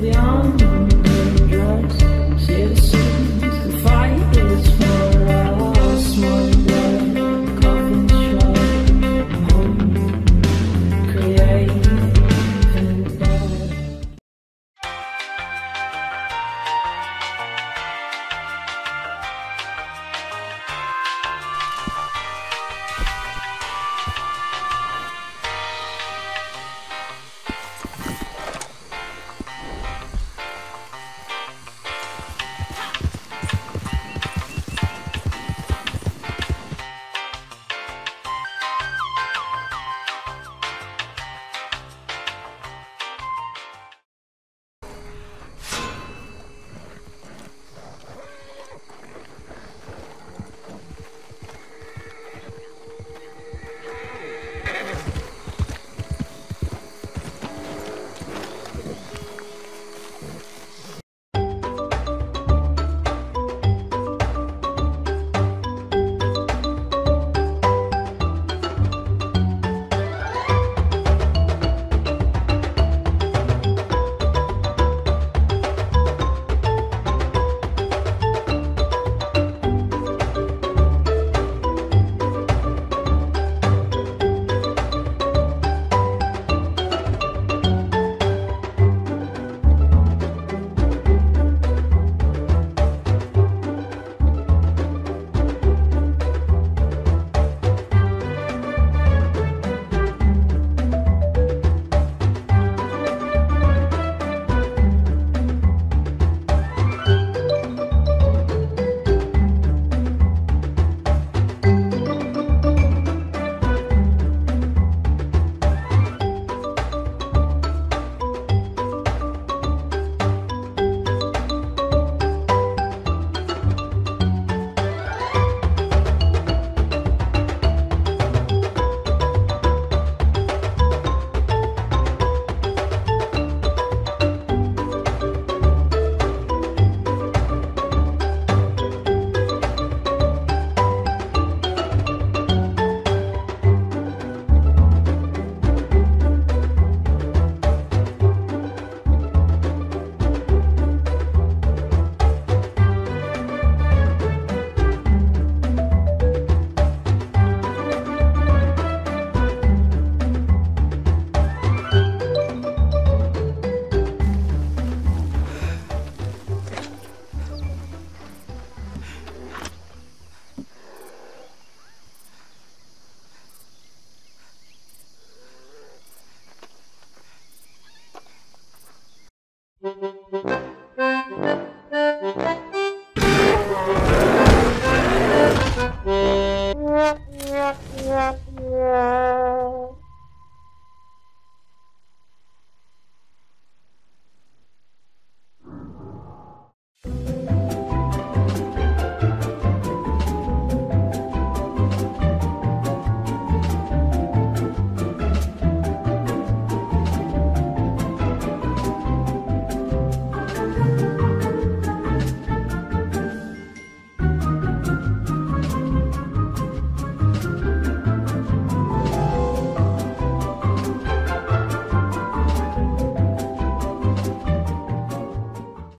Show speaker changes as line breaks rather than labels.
the arm dress.